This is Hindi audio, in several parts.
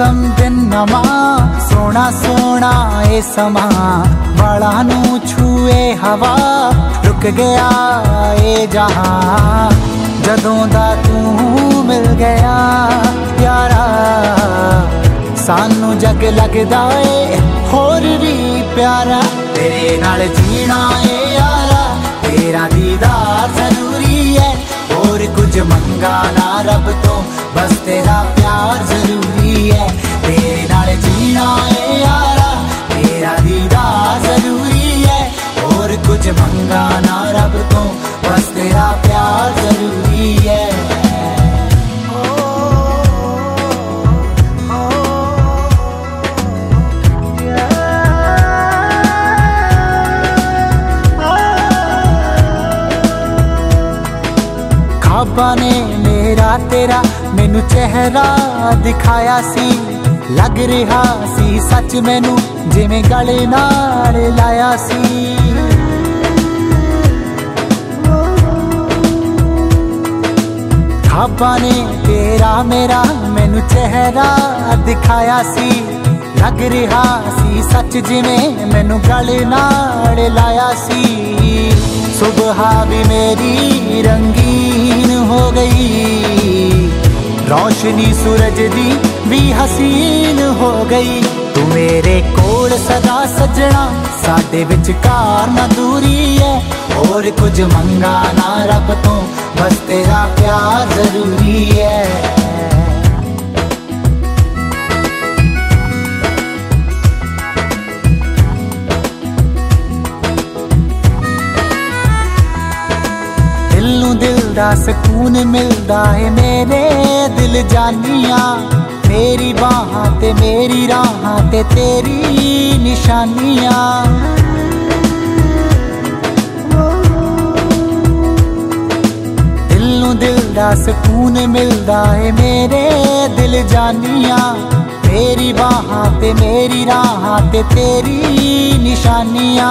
ਮੌਸਮ ਦਿਨ ਨਵਾਂ ਸੋਹਣਾ ਸੋਹਣਾ ਏ ਸਮਾਂ ਵਾਲਾਂ ਨੂੰ ਛੂਏ ਹਵਾ ਰੁਕ ਗਿਆ ਏ ਜਹਾਂ ਜਦੋਂ ਦਾ ਤੂੰ ਮਿਲ ਗਿਆ ਪਿਆਰਾ ਸਾਨੂੰ ਜਗ ਲੱਗਦਾ ਏ ਹੋਰ ਵੀ ਪਿਆਰਾ ਤੇਰੇ ਨਾਲ ਜੀਣਾ ਏ ਯਾਰਾ ਤੇਰਾ ਦੀਦਾਰ ਜ਼ਰੂਰੀ ਹੈ ਹੋਰ ਕੁਝ ਮੰਗਾ ਨਾ ਰੱਬ ਤੋਂ ਬਸ ਤੇਰਾ मंगा मंगाना रब तो बस तेरा प्यार ज़रूरी है। खाबा ने मेरा तेरा, मेनू चेहरा दिखाया सी। लग रहा सी, सच मैनू जिमें गले नाल लाया सी। ਲਾਇਆ ਨੇ ਤੇਰਾ ਮੇਰਾ ਮੈਨੂੰ ਚਿਹਰਾ ਦਿਖਾਇਆ ਸੀ। ਲੱਗ ਰਿਹਾ ਸੀ ਸੱਚ ਜਿਵੇਂ ਮੈਨੂੰ ਗਲੇ ਨਾਲ ਲਾਇਆ ਸੀ। ਸੁਬਹ ਵੀ ਮੇਰੀ ਰੰਗੀਨ ਹੋ ਗਈ। ਰੌਸ਼ਨੀ ਸੂਰਜ ਦੀ ਵੀ ਹਸੀਨ ਹੋ ਗਈ। ਤੂੰ ਮੇਰੇ ਕੋਲ ਸਦਾ ਸਜਣਾ, ਸਾਡੇ ਵਿਚਕਾਰ ਨਾ ਦੂਰੀ ਹੈ ਹੋਰ ਕੁਝ ਮੰਗਾ ਨਾ ਰੱਬ ਤੋਂ बस तेरा प्यार ज़रूरी है। दिल का सुकून मिलता है मेरे दिल जानिया। मेरी बाहां ते मेरी राह ते तेरी निशानियाँ। ਤੇਰੀ ਨਿਸ਼ਾਨੀਆਂ ਦਿਲ ਨੂੰ ਦਿਲ ਦਾ ਸਕੂਨ ਮਿਲਦਾ ਏ ਮੇਰੇ ਦਿਲ ਜਾਨੀਆਂ ਮੇਰੀ ਬਾਹਾਂ ਤੇ ਮੇਰੀ ਰਾਹਾਂ ਤੇ ਤੇਰੀ ਨਿਸ਼ਾਨੀਆਂ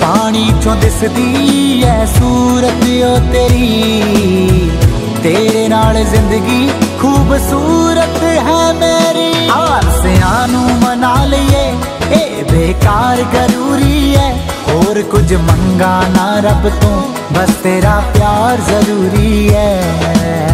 ਪਾਣੀ ਚੋਂ ਦਿਸਦੀ ਐ ਸੂਰਤ ਓ ਤੇਰੀ ਤੇਰੇ ਨਾਲ ਜ਼ਿੰਦਗੀ ਖੂਬਸੂਰਤ ਹੈ ਮੇਰੀ ਆਸਿਆਂ ਨੂੰ ਮਨਾ ਲਈਏ ਇਹ ਬੇਕਾਰ ਜ਼ਰੂਰੀ ਹੈ और कुछ मंगा ना रब तू बस तेरा प्यार ज़रूरी है।